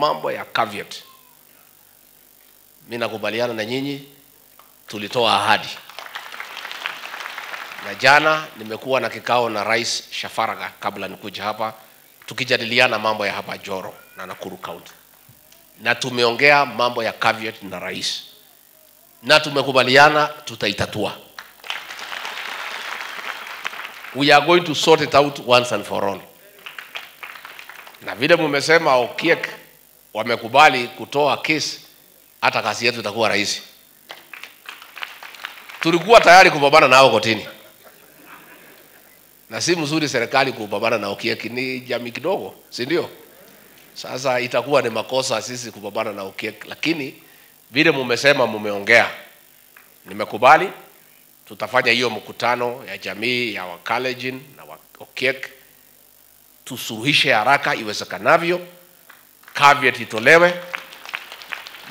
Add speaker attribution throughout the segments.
Speaker 1: mambo ya caveat, Mimi nakubaliana na nyinyi, tulitoa ahadi. Na jana nimekuwa na kikao na Rais Shafaraga kabla nikuja hapa, tukijadiliana mambo ya hapa Joro na Nakuru County, na tumeongea mambo ya caveat na rais, na tumekubaliana tutaitatua. We are going to sort it out once and for all. Na vile mumesema Okiek wamekubali kutoa kesi, hata kazi yetu itakuwa rahisi. Tulikuwa tayari kupambana nao kotini na si mzuri serikali kupambana na Okiek, ni jamii kidogo, si ndio? Sasa itakuwa ni makosa sisi kupambana na Okiek, lakini vile mumesema, mumeongea, nimekubali. Tutafanya hiyo mkutano ya jamii ya Wakalenjin na Okiek, tusuluhishe haraka iwezekanavyo, caveat itolewe,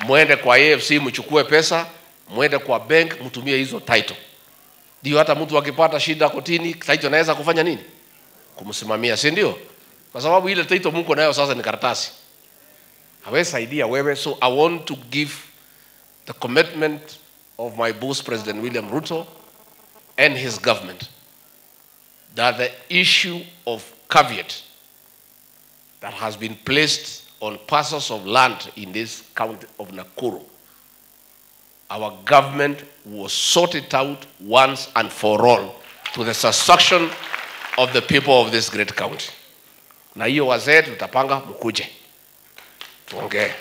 Speaker 1: mwende kwa AFC mchukue pesa, mwende kwa bank mtumie hizo title ndio hata mtu akipata shida kotini, title anaweza kufanya nini? Kumsimamia, si ndio? Kwa sababu ile title mko nayo sasa ni karatasi, hawezi saidia wewe. So I want to give the commitment of my boss President William Ruto and his government that the issue of caveat that has been placed on parcels of land in this county of Nakuru our government will sort it out once and for all to the satisfaction of the people of this great county. Na hiyo wazee tutapanga mkuje tuongee.